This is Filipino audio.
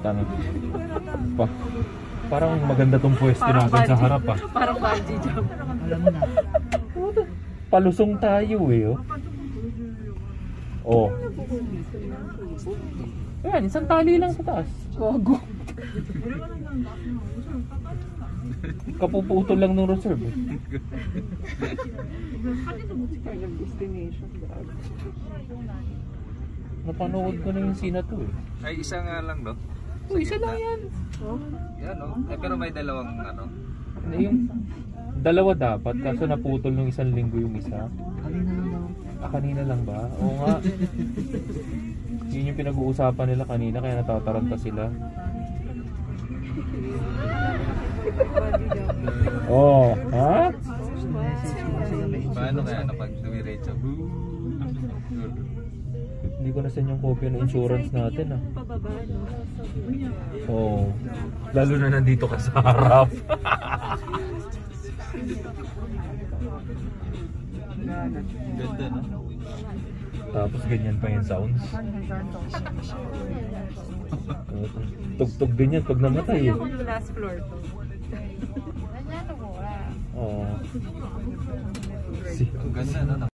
Tanong. Pa, parang maganda tong pwesto Parang natin sa bungee- harap ah. Parang bungee jump. Alam mo na. Palusong tayo eh oh. Oh. Ayan, isang tali lang sa taas. Gago. Kapuputol lang ng reserve eh. Final destination. Gago. Napanood ko na yung sina to eh. Ay, isa nga lang, no? Oh, isa lang yan. Yan, no? Eh, pero may dalawang, ano? Ano Yung dalawa dapat kaso naputol nung isang linggo yung isa. Kanina lang daw. Ah, kanina lang ba? Oo nga. Yun yung pinag-uusapan nila kanina kaya natataranta sila. Oh, ha? Paano kaya napag dumiretso? Boo! Hindi ko na send yung kopya ng insurance natin ah. Pababa, no? Oo. Lalo na nandito ka sa harap. Ganda, no? Tapos ganyan pa yung sounds. Tugtog din yan pag namatay eh. Yung last floor to. Oo. Si Ang ganda, no?